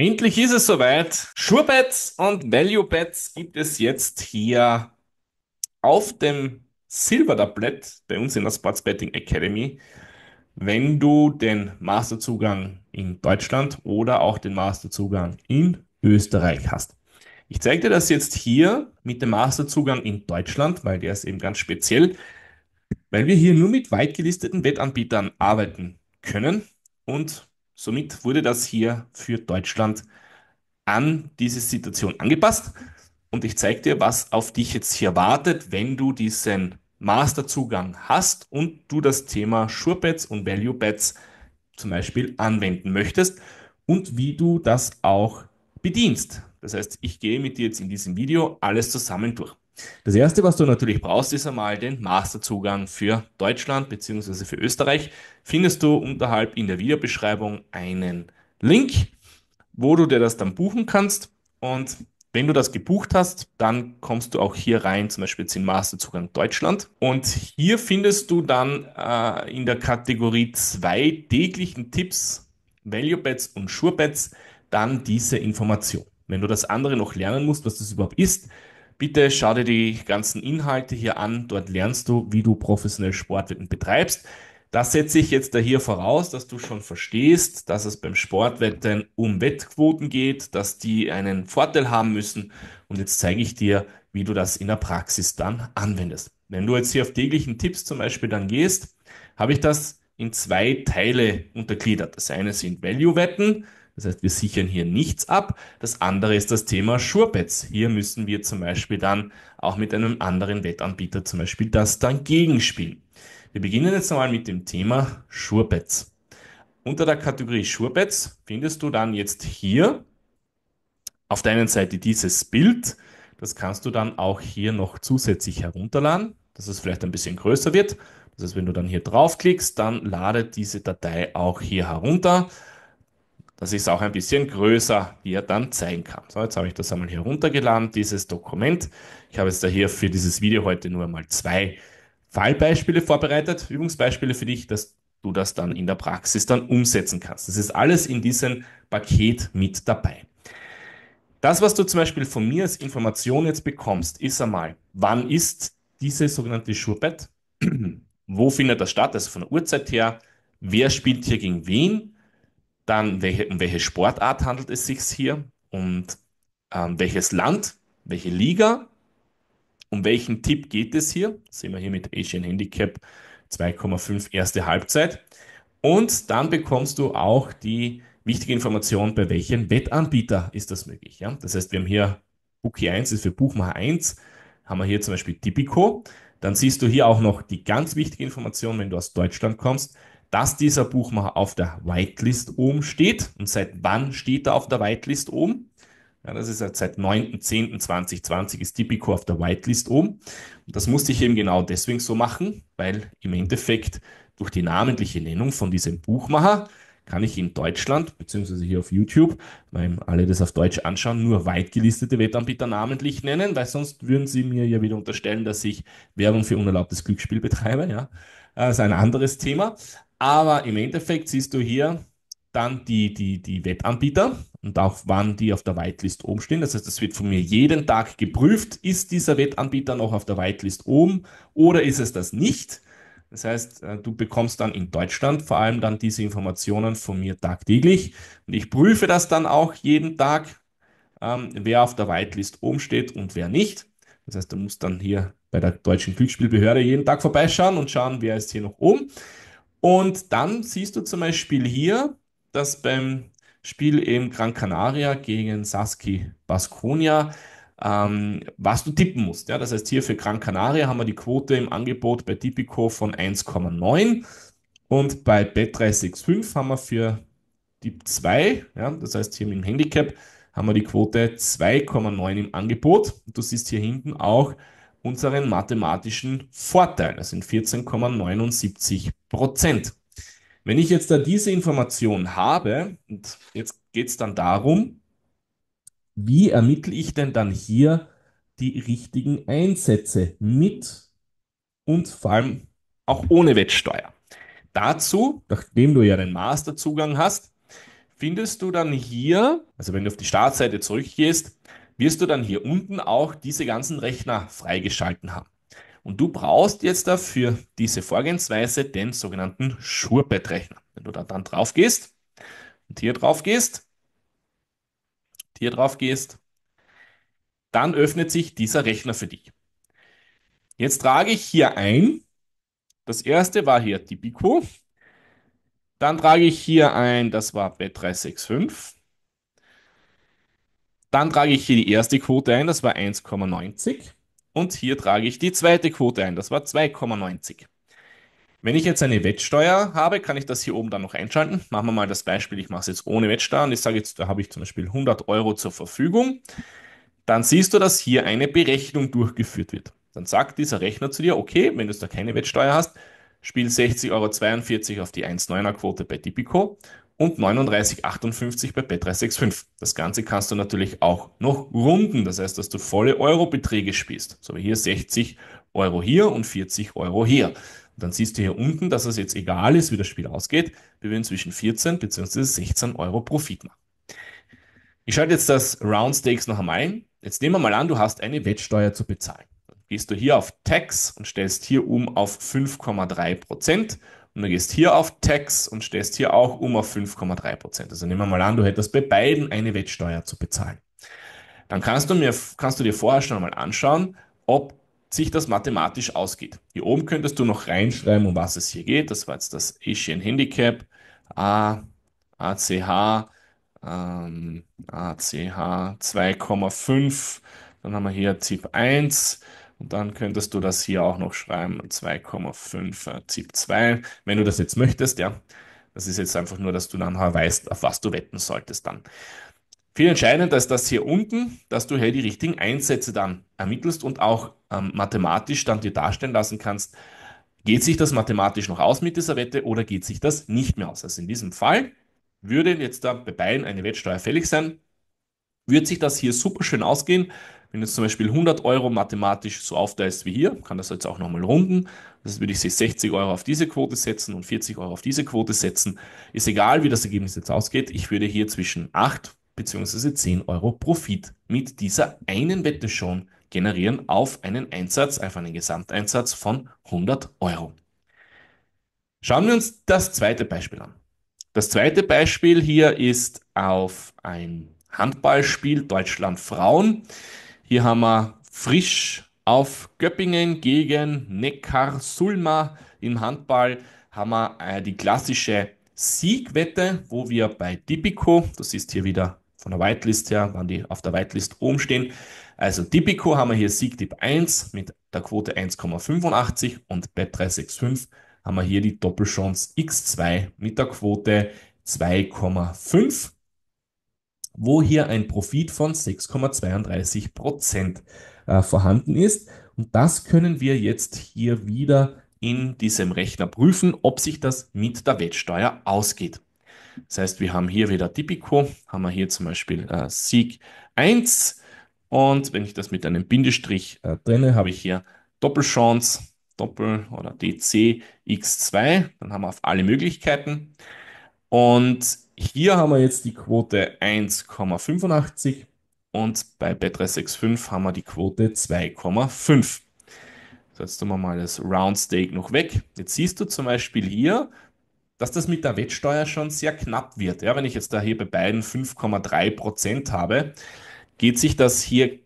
Endlich ist es soweit. Surebets und Value Bets gibt es jetzt hier auf dem Silbertablett bei uns in der Sports Betting Academy, wenn du den Masterzugang in Deutschland oder auch den Masterzugang in Österreich hast. Ich zeige dir das jetzt hier mit dem Masterzugang in Deutschland, weil der ist eben ganz speziell, weil wir hier nur mit weit gelisteten Wettanbietern arbeiten können und somit wurde das hier für Deutschland an diese Situation angepasst. Und ich zeige dir, was auf dich jetzt hier wartet, wenn du diesen Masterzugang hast und du das Thema SureBets und ValueBets zum Beispiel anwenden möchtest und wie du das auch bedienst. Das heißt, ich gehe mit dir jetzt in diesem Video alles zusammen durch. Das erste, was du natürlich brauchst, ist einmal den Masterzugang für Deutschland bzw. für Österreich. Findest du unterhalb in der Videobeschreibung einen Link, wo du dir das dann buchen kannst. Und wenn du das gebucht hast, dann kommst du auch hier rein, zum Beispiel jetzt in Masterzugang Deutschland. Und hier findest du dann äh, in der Kategorie zwei täglichen Tipps, Value Bets und Sure Bets, dann diese Information. Wenn du das andere noch lernen musst, was das überhaupt ist, bitte schau dir die ganzen Inhalte hier an. Dort lernst du, wie du professionell Sportwetten betreibst. Das setze ich jetzt da hier voraus, dass du schon verstehst, dass es beim Sportwetten um Wettquoten geht, dass die einen Vorteil haben müssen. Und jetzt zeige ich dir, wie du das in der Praxis dann anwendest. Wenn du jetzt hier auf täglichen Tipps zum Beispiel dann gehst, habe ich das in zwei Teile untergliedert. Das eine sind Value-Wetten, das heißt, wir sichern hier nichts ab. Das andere ist das Thema SureBets. Hier müssen wir zum Beispiel dann auch mit einem anderen Wettanbieter zum Beispiel das dann gegenspielen. Wir beginnen jetzt einmal mit dem Thema SureBets. Unter der Kategorie SureBets findest du dann jetzt hier auf der einen Seite dieses Bild. Das kannst du dann auch hier noch zusätzlich herunterladen, dass es vielleicht ein bisschen größer wird. Das heißt, wenn du dann hier draufklickst, dann ladet diese Datei auch hier herunter dass ich es auch ein bisschen größer hier dann zeigen kann. So, jetzt habe ich das einmal hier runtergeladen, dieses Dokument. Ich habe jetzt da hier für dieses Video heute nur mal zwei Fallbeispiele vorbereitet, Übungsbeispiele für dich, dass du das dann in der Praxis dann umsetzen kannst. Das ist alles in diesem Paket mit dabei. Das, was du zum Beispiel von mir als Information jetzt bekommst, ist einmal, wann ist diese sogenannte Schurbett? Wo findet das statt? Also von der Uhrzeit her, wer spielt hier gegen wen? Dann, welche, um welche Sportart handelt es sich hier? Und ähm, welches Land? Welche Liga? Um welchen Tipp geht es hier? Das sehen wir hier mit Asian Handicap 2,5 erste Halbzeit. Und dann bekommst du auch die wichtige Information, bei welchem Wettanbieter ist das möglich. Ja? Das heißt, wir haben hier Bookie 1 ist für Buchmacher 1, haben wir hier zum Beispiel Tipico. Dann siehst du hier auch noch die ganz wichtige Information, wenn du aus Deutschland kommst dass dieser Buchmacher auf der Whitelist oben steht. Und seit wann steht er auf der Whitelist oben? Ja, das ist seit 9.10.2020 ist Tipico auf der Whitelist oben. Und das musste ich eben genau deswegen so machen, weil im Endeffekt durch die namentliche Nennung von diesem Buchmacher kann ich in Deutschland, beziehungsweise hier auf YouTube, weil alle das auf Deutsch anschauen, nur weit gelistete Wettanbieter namentlich nennen, weil sonst würden sie mir ja wieder unterstellen, dass ich Werbung für unerlaubtes Glücksspiel betreibe. Ja, das ist ein anderes Thema. Aber im Endeffekt siehst du hier dann die, die, die Wettanbieter und auch wann die auf der Whitelist oben stehen. Das heißt, es wird von mir jeden Tag geprüft, ist dieser Wettanbieter noch auf der Whitelist oben oder ist es das nicht. Das heißt, äh, du bekommst dann in Deutschland vor allem dann diese Informationen von mir tagtäglich und ich prüfe das dann auch jeden Tag, ähm, wer auf der Whitelist oben steht und wer nicht. Das heißt, du musst dann hier bei der deutschen Glücksspielbehörde jeden Tag vorbeischauen und schauen, wer ist hier noch oben. Und dann siehst du zum Beispiel hier, dass beim Spiel eben Gran Canaria gegen Saski Baskonia, ähm, was du tippen musst. Ja? Das heißt, hier für Gran Canaria haben wir die Quote im Angebot bei Tipico von 1,9 und bei Bet365 haben wir für Tipp 2, ja, das heißt hier mit dem Handicap, haben wir die Quote 2,9 im Angebot. Und du siehst hier hinten auch unseren mathematischen Vorteil. Das sind 14,79 Prozent. Wenn ich jetzt da diese Information habe, und jetzt geht es dann darum, wie ermittle ich denn dann hier die richtigen Einsätze mit und vor allem auch ohne Wettsteuer? Dazu, nachdem du ja den Masterzugang hast, findest du dann hier, also wenn du auf die Startseite zurückgehst, wirst du dann hier unten auch diese ganzen Rechner freigeschalten haben. Und du brauchst jetzt dafür diese Vorgehensweise den sogenannten Schurbettrechner. Wenn du da dann drauf gehst und hier drauf gehst, hier drauf gehst, dann öffnet sich dieser Rechner für dich. Jetzt trage ich hier ein. Das erste war hier Tipico. Dann trage ich hier ein, das war Bet365. Dann trage ich hier die erste Quote ein, das war 1,90. Und hier trage ich die zweite Quote ein, das war 2,90. Wenn ich jetzt eine Wettsteuer habe, kann ich das hier oben dann noch einschalten. Machen wir mal das Beispiel, ich mache es jetzt ohne Wettsteuer und ich sage jetzt, da habe ich zum Beispiel 100 Euro zur Verfügung. Dann siehst du, dass hier eine Berechnung durchgeführt wird. Dann sagt dieser Rechner zu dir, okay, wenn du da keine Wettsteuer hast, spiel 60,42 Euro auf die 1,9er Quote bei Tipico und 39,58 bei Bet365. Das Ganze kannst du natürlich auch noch runden. Das heißt, dass du volle Eurobeträge spielst. So wie hier 60 Euro hier und 40 Euro hier. Und dann siehst du hier unten, dass es jetzt egal ist, wie das Spiel ausgeht. Wir werden zwischen 14 bzw. 16 Euro Profit machen. Ich schalte jetzt das Round Stakes noch einmal ein. Jetzt nehmen wir mal an, du hast eine Wettsteuer zu bezahlen. Dann gehst du hier auf Tax und stellst hier um auf 5,3 Prozent und du gehst hier auf Tax und stellst hier auch um auf 5,3 Prozent. Also nehmen wir mal an, du hättest bei beiden eine Wettsteuer zu bezahlen. Dann kannst du, mir, kannst du dir vorher schon einmal anschauen, ob sich das mathematisch ausgeht. Hier oben könntest du noch reinschreiben, um was es hier geht. Das war jetzt das Asian Handicap, A, ACH, ähm, ACH 2,5. Dann haben wir hier ZIP 1 und dann könntest du das hier auch noch schreiben, 2,5 äh, ZIP 2, wenn du das jetzt möchtest, ja. Das ist jetzt einfach nur, dass du dann weißt, auf was du wetten solltest dann. Viel entscheidender ist das hier unten, dass du hier die richtigen Einsätze dann ermittelst und auch ähm, mathematisch dann dir darstellen lassen kannst, geht sich das mathematisch noch aus mit dieser Wette oder geht sich das nicht mehr aus. Also in diesem Fall würde jetzt da bei beiden eine Wettsteuer fällig sein, würde sich das hier super schön ausgehen. Wenn du zum Beispiel 100 Euro mathematisch so aufteilst wie hier, kann das jetzt auch nochmal runden. Das würde ich 60 Euro auf diese Quote setzen und 40 Euro auf diese Quote setzen. Ist egal, wie das Ergebnis jetzt ausgeht. Ich würde hier zwischen 8 bzw. 10 Euro Profit mit dieser einen Wette schon generieren auf einen Einsatz, einfach einen Gesamteinsatz von 100 Euro. Schauen wir uns das zweite Beispiel an. Das zweite Beispiel hier ist auf ein Handballspiel Deutschland Frauen. Hier haben wir frisch auf Göppingen gegen Neckar Sulma im Handball haben wir äh, die klassische Siegwette, wo wir bei Tipico, das ist hier wieder von der Whitelist her, wann die auf der Whitelist oben stehen. Also Tipico haben wir hier Siegtipp 1 mit der Quote 1,85 und Bet365 haben wir hier die Doppelchance X2 mit der Quote 2,5 wo hier ein Profit von 6,32 Prozent äh, vorhanden ist. Und das können wir jetzt hier wieder in diesem Rechner prüfen, ob sich das mit der Wettsteuer ausgeht. Das heißt, wir haben hier wieder Tipico, haben wir hier zum Beispiel äh, Sieg 1 und wenn ich das mit einem Bindestrich äh, trenne, habe ich hier Doppelchance, Doppel oder DC X2, dann haben wir auf alle Möglichkeiten. Und hier haben wir jetzt die Quote 1,85 und bei Bet365 haben wir die Quote 2,5. Jetzt tun wir mal das Round Stake noch weg. Jetzt siehst du zum Beispiel hier, dass das mit der Wettsteuer schon sehr knapp wird. Ja, wenn ich jetzt da hier bei beiden 5,3% habe, geht sich das hier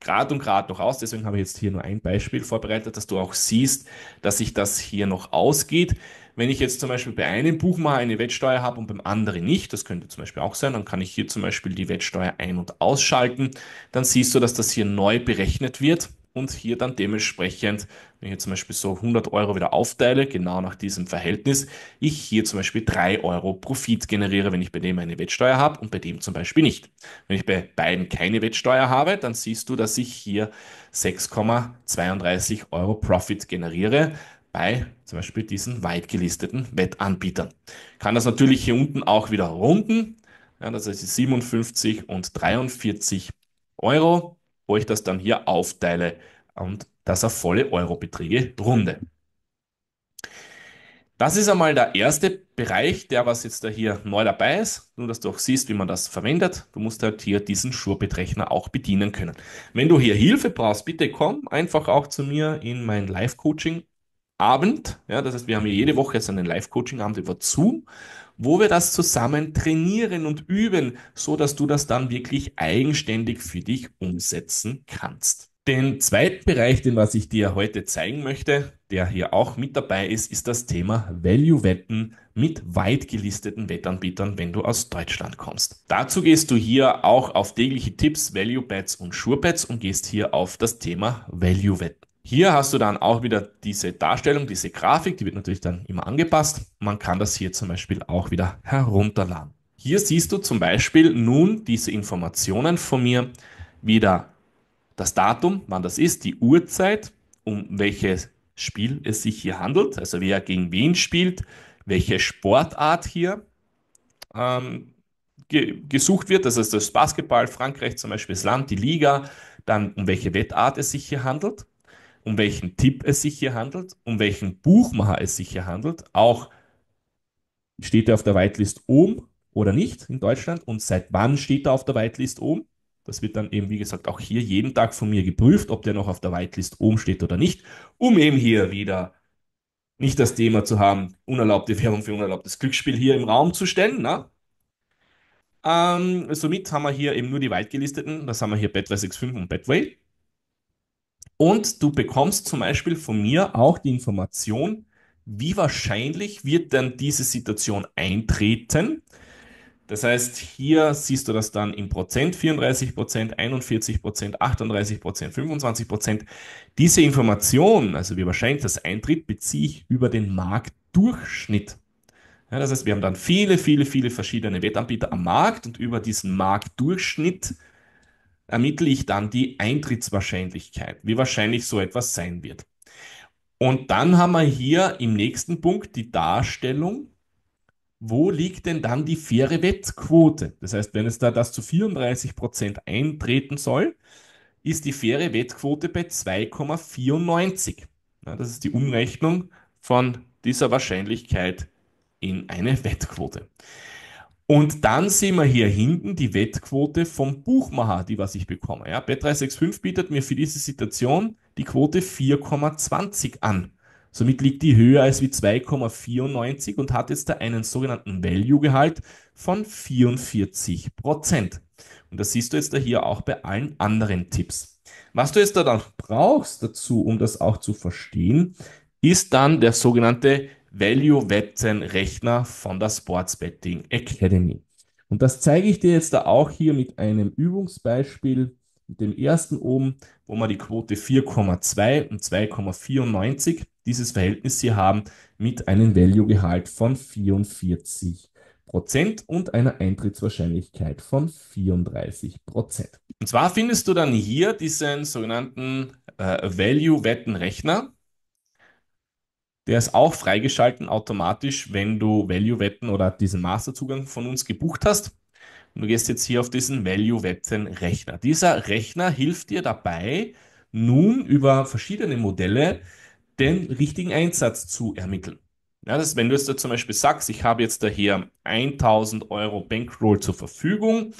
Grad und Grad noch aus. Deswegen habe ich jetzt hier nur ein Beispiel vorbereitet, dass du auch siehst, dass sich das hier noch ausgeht. Wenn ich jetzt zum Beispiel bei einem Buch mal eine Wettsteuer habe und beim anderen nicht, das könnte zum Beispiel auch sein, dann kann ich hier zum Beispiel die Wettsteuer ein- und ausschalten. Dann siehst du, dass das hier neu berechnet wird und hier dann dementsprechend, wenn ich jetzt zum Beispiel so 100 Euro wieder aufteile, genau nach diesem Verhältnis, ich hier zum Beispiel 3 Euro Profit generiere, wenn ich bei dem eine Wettsteuer habe und bei dem zum Beispiel nicht. Wenn ich bei beiden keine Wettsteuer habe, dann siehst du, dass ich hier 6,32 Euro Profit generiere bei zum Beispiel diesen weit gelisteten Wettanbietern. Kann das natürlich hier unten auch wieder runden, ja, das heißt 57 und 43 Euro wo ich das dann hier aufteile und das auf volle Eurobeträge runde. Das ist einmal der erste Bereich, der was jetzt da hier neu dabei ist. Nur, dass du auch siehst, wie man das verwendet. Du musst halt hier diesen Schurbit-Rechner auch bedienen können. Wenn du hier Hilfe brauchst, bitte komm einfach auch zu mir in mein Live-Coaching. Abend, ja, das heißt, wir haben hier jede Woche jetzt einen Live-Coaching-Abend über Zoom, wo wir das zusammen trainieren und üben, so dass du das dann wirklich eigenständig für dich umsetzen kannst. Den zweiten Bereich, den was ich dir heute zeigen möchte, der hier auch mit dabei ist, ist das Thema Value-Wetten mit weit gelisteten Wettanbietern, wenn du aus Deutschland kommst. Dazu gehst du hier auch auf tägliche Tipps, Value-Bets und Sure-Bets und gehst hier auf das Thema Value-Wetten. Hier hast du dann auch wieder diese Darstellung, diese Grafik, die wird natürlich dann immer angepasst. Man kann das hier zum Beispiel auch wieder herunterladen. Hier siehst du zum Beispiel nun diese Informationen von mir wieder das Datum, wann das ist, die Uhrzeit, um welches Spiel es sich hier handelt, also wer gegen wen spielt, welche Sportart hier ähm, ge gesucht wird, das heißt das Basketball, Frankreich zum Beispiel das Land, die Liga, dann um welche Wettart es sich hier handelt, um welchen Tipp es sich hier handelt, um welchen Buchmacher es sich hier handelt, auch steht er auf der Whitelist oben oder nicht in Deutschland und seit wann steht er auf der Whitelist oben. Das wird dann eben, wie gesagt, auch hier jeden Tag von mir geprüft, ob der noch auf der Whitelist oben steht oder nicht, um eben hier wieder nicht das Thema zu haben, unerlaubte Werbung für unerlaubtes Glücksspiel hier im Raum zu stellen. Na? Ähm, somit haben wir hier eben nur die Whitegelisteten, das haben wir hier Bet365 und Betway. Und du bekommst zum Beispiel von mir auch die Information, wie wahrscheinlich wird denn diese Situation eintreten, das heißt, hier siehst du das dann in Prozent, 34 Prozent, 41 Prozent, 38 Prozent, 25 Prozent. Diese Information, also wie wahrscheinlich das eintritt, beziehe ich über den Marktdurchschnitt. Ja, das heißt, wir haben dann viele, viele, viele verschiedene Wettanbieter am Markt und über diesen Marktdurchschnitt ermittle ich dann die Eintrittswahrscheinlichkeit, wie wahrscheinlich so etwas sein wird. Und dann haben wir hier im nächsten Punkt die Darstellung wo liegt denn dann die faire Wettquote? Das heißt, wenn es da das zu 34 Prozent eintreten soll, ist die faire Wettquote bei 2,94. Ja, das ist die Umrechnung von dieser Wahrscheinlichkeit in eine Wettquote. Und dann sehen wir hier hinten die Wettquote vom Buchmacher, die was ich bekomme. Ja, Bet365 bietet mir für diese Situation die Quote 4,20 an. Somit liegt die höher als wie 2,94 und hat jetzt da einen sogenannten Value-Gehalt von 44% Und das siehst du jetzt da hier auch bei allen anderen Tipps. Was du jetzt da dann brauchst dazu, um das auch zu verstehen, ist dann der sogenannte Value-Wetten-Rechner von der Sports Betting Academy. Und das zeige ich dir jetzt da auch hier mit einem Übungsbeispiel, mit dem ersten oben, wo wir die Quote 4,2 und 2,94 dieses Verhältnis hier haben mit einem Value-Gehalt von 44% und einer Eintrittswahrscheinlichkeit von 34% Und zwar findest du dann hier diesen sogenannten äh, Value-Wetten-Rechner. Der ist auch freigeschalten automatisch, wenn du Value-Wetten oder diesen Masterzugang von uns gebucht hast. Und du gehst jetzt hier auf diesen Value-Wetten-Rechner. Dieser Rechner hilft dir dabei, nun über verschiedene Modelle den richtigen Einsatz zu ermitteln. Ja, das ist, wenn du jetzt da zum Beispiel sagst, ich habe jetzt da hier 1000 Euro Bankroll zur Verfügung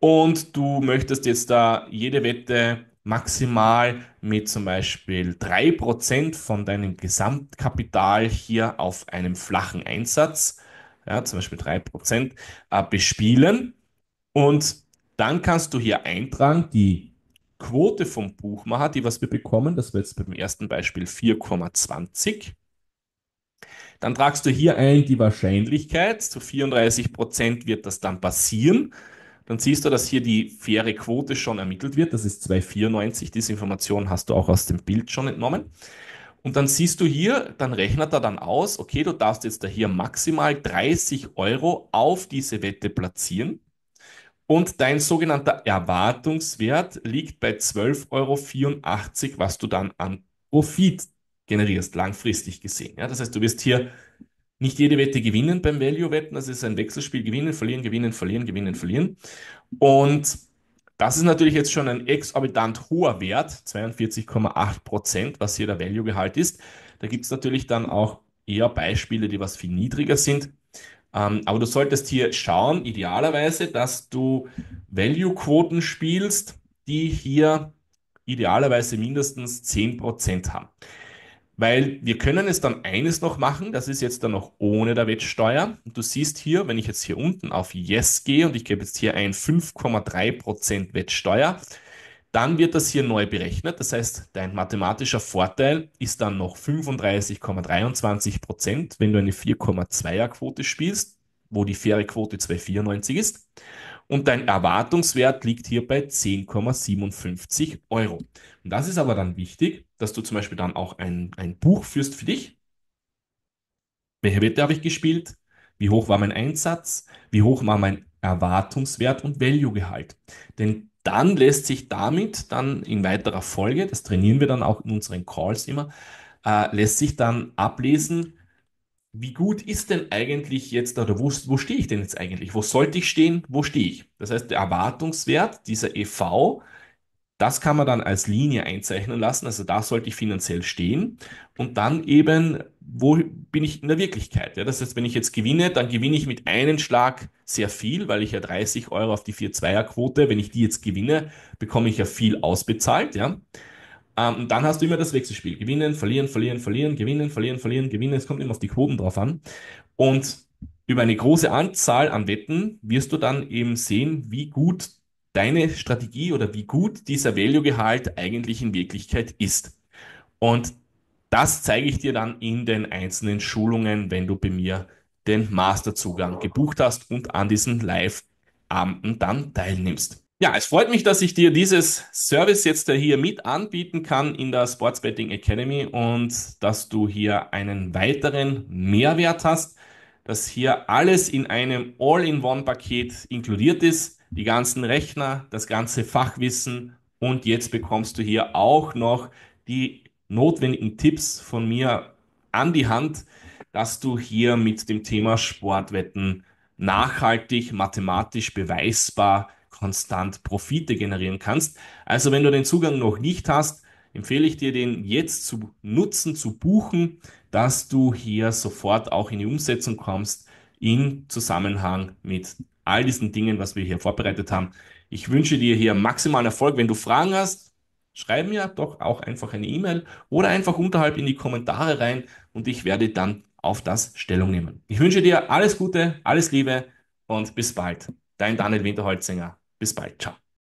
und du möchtest jetzt da jede Wette maximal mit zum Beispiel 3% von deinem Gesamtkapital hier auf einem flachen Einsatz, ja, zum Beispiel 3%, äh, bespielen. Und dann kannst du hier eintragen die Quote vom Buchmacher, die was wir bekommen, das war jetzt beim ersten Beispiel 4,20. Dann tragst du hier ein die Wahrscheinlichkeit, zu 34 Prozent wird das dann passieren. Dann siehst du, dass hier die faire Quote schon ermittelt wird, das ist 2,94. Diese Information hast du auch aus dem Bild schon entnommen. Und dann siehst du hier, dann rechnet er dann aus, okay, du darfst jetzt da hier maximal 30 Euro auf diese Wette platzieren. Und dein sogenannter Erwartungswert liegt bei 12,84 Euro, was du dann an Profit generierst, langfristig gesehen. Ja, das heißt, du wirst hier nicht jede Wette gewinnen beim Value-Wetten. Das ist ein Wechselspiel. Gewinnen, verlieren, gewinnen, verlieren, gewinnen, verlieren. Und das ist natürlich jetzt schon ein exorbitant hoher Wert, 42,8 Prozent, was hier der Value-Gehalt ist. Da gibt es natürlich dann auch eher Beispiele, die was viel niedriger sind. Ähm, aber du solltest hier schauen, idealerweise, dass du Value-Quoten spielst, die hier idealerweise mindestens 10% haben. Weil wir können es dann eines noch machen, das ist jetzt dann noch ohne der Wettsteuer. Du siehst hier, wenn ich jetzt hier unten auf Yes gehe und ich gebe jetzt hier ein 5,3% Wettsteuer, dann wird das hier neu berechnet. Das heißt, dein mathematischer Vorteil ist dann noch 35,23% wenn du eine 4,2er Quote spielst, wo die faire Quote 2,94 ist. Und dein Erwartungswert liegt hier bei 10,57 Euro. Und das ist aber dann wichtig, dass du zum Beispiel dann auch ein, ein Buch führst für dich. Welche Wette habe ich gespielt? Wie hoch war mein Einsatz? Wie hoch war mein Erwartungswert und Value-Gehalt? Denn dann lässt sich damit dann in weiterer Folge, das trainieren wir dann auch in unseren Calls immer, äh, lässt sich dann ablesen, wie gut ist denn eigentlich jetzt, oder wo, wo stehe ich denn jetzt eigentlich? Wo sollte ich stehen? Wo stehe ich? Das heißt, der Erwartungswert, dieser EV, das kann man dann als Linie einzeichnen lassen. Also da sollte ich finanziell stehen. Und dann eben, wo bin ich in der Wirklichkeit? Ja, das heißt, wenn ich jetzt gewinne, dann gewinne ich mit einem Schlag sehr viel, weil ich ja 30 Euro auf die 4-2er-Quote, wenn ich die jetzt gewinne, bekomme ich ja viel ausbezahlt. Ja. Ähm, und dann hast du immer das Wechselspiel. Gewinnen, verlieren, verlieren, verlieren, gewinnen, verlieren, verlieren, gewinnen. Es kommt immer auf die Quoten drauf an. Und über eine große Anzahl an Wetten wirst du dann eben sehen, wie gut deine Strategie oder wie gut dieser Value-Gehalt eigentlich in Wirklichkeit ist. Und das zeige ich dir dann in den einzelnen Schulungen, wenn du bei mir den Masterzugang gebucht hast und an diesen Live-Abenden dann teilnimmst. Ja, es freut mich, dass ich dir dieses Service jetzt hier mit anbieten kann in der Sports Betting Academy und dass du hier einen weiteren Mehrwert hast, dass hier alles in einem All-in-One-Paket inkludiert ist. Die ganzen Rechner, das ganze Fachwissen und jetzt bekommst du hier auch noch die notwendigen Tipps von mir an die Hand, dass du hier mit dem Thema Sportwetten nachhaltig, mathematisch beweisbar, konstant Profite generieren kannst. Also wenn du den Zugang noch nicht hast, empfehle ich dir, den jetzt zu nutzen, zu buchen, dass du hier sofort auch in die Umsetzung kommst in Zusammenhang mit all diesen Dingen, was wir hier vorbereitet haben. Ich wünsche dir hier maximalen Erfolg. Wenn du Fragen hast, schreib mir doch auch einfach eine E-Mail oder einfach unterhalb in die Kommentare rein und ich werde dann auf das Stellung nehmen. Ich wünsche dir alles Gute, alles Liebe und bis bald. Dein Daniel Winterholzinger. Bis bald. Ciao.